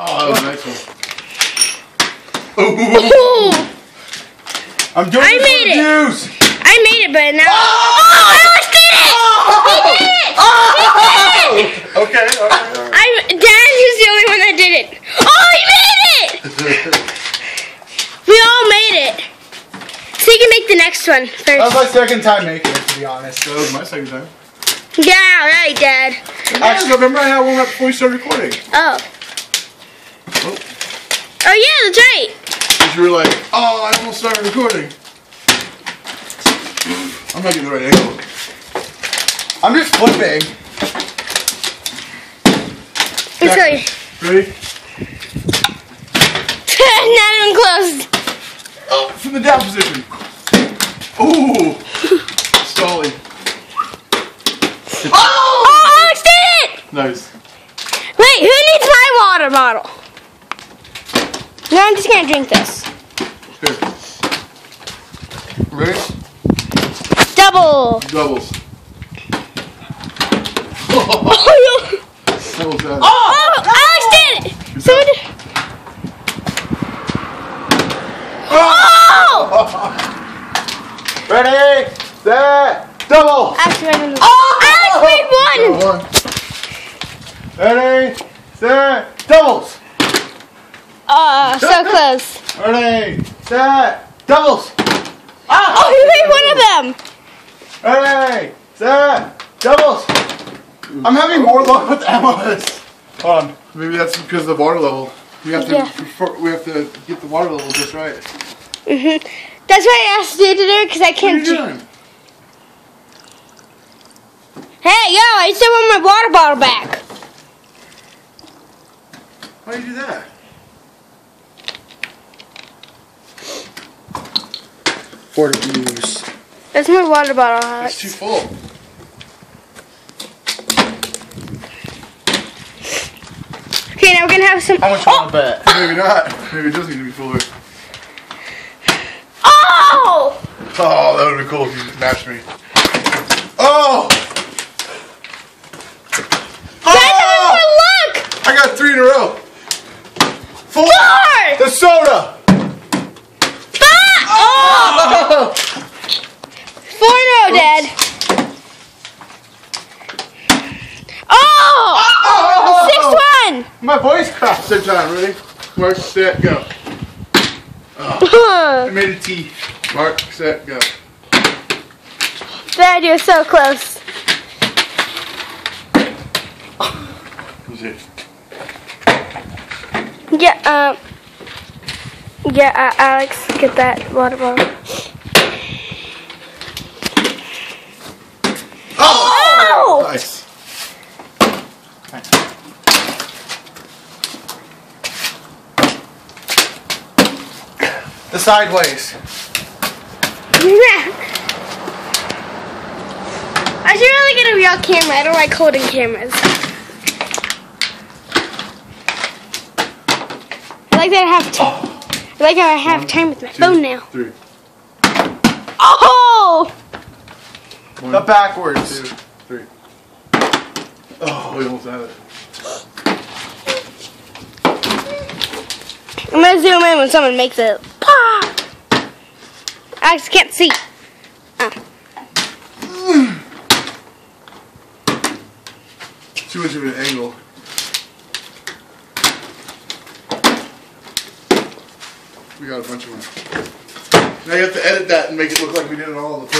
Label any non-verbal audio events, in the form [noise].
Oh, that was a nice one. Ooh, I'm doing I made it. I made it, but now. Oh, Alex did it! He did it! He did it! Okay, all right, all right. I, Dad is the only one that did it. Oh, he made it! [laughs] We all made it. So you can make the next one first. That was my second time making it, to be honest. that was my second time. Yeah, right, Dad. Actually, remember I had one right before we started recording. Oh. Oh. Oh, yeah, that's right. Because you were like, oh, I almost started recording. I'm not getting the right angle. I'm just flipping. I'm sorry. Ready? [laughs] Not even close. Oh, from the down position. Ooh. [laughs] Stalling. Oh, Alex did it! Nice. Wait, who needs my water bottle? No, I'm just gonna drink this. Here. Ready? Double. Doubles. Oh, That was that. oh Alex did it! So did. Oh! oh! [laughs] Ready, set, double. Actually, don't. Oh! oh, Alex made one! One. Ready, set, doubles. Uh, so close. Ready, set, doubles. Oh, he made one of them! Ready, set, doubles. I'm having more luck with Emma's. Hold on. Maybe that's because of the water level. We have to Yeah. we have to get the water level just right. hmm That's why I asked you to do it, because I can't. What are can't you doing? Hey, yo, I still want my water bottle back. Why do you do that? For the views. That's my water bottle, Alex. It's too full. Okay, now we're gonna have some. How much you want to oh! bet? Maybe not. Maybe it does need to be fuller. Oh! Oh, that would have been cool if you matched me. Oh! Guys, Oh! Ah! look! I got three in a row. Four! Four! The soda. Five! Oh! Four in a row, Dad. Oh! Oh! Six one! My voice cracked. Same time, ready? Mark, set, go. [laughs] I made a T. Mark, set, go. Dad, you're so close. That's it. Yeah, um. Yeah, uh, Alex, get that water bottle. Oh! Nice. The sideways. I should really get a real camera. I don't like holding cameras. I like that I have time. I like how I have time with my Two, phone now. Three. Oh! One, The backwards. two, three. Oh, we almost had it. I'm gonna zoom in when someone makes it. Pah! just can't see. Uh. Too much of an angle. We got a bunch of them. Now you have to edit that and make it look like we did it all the first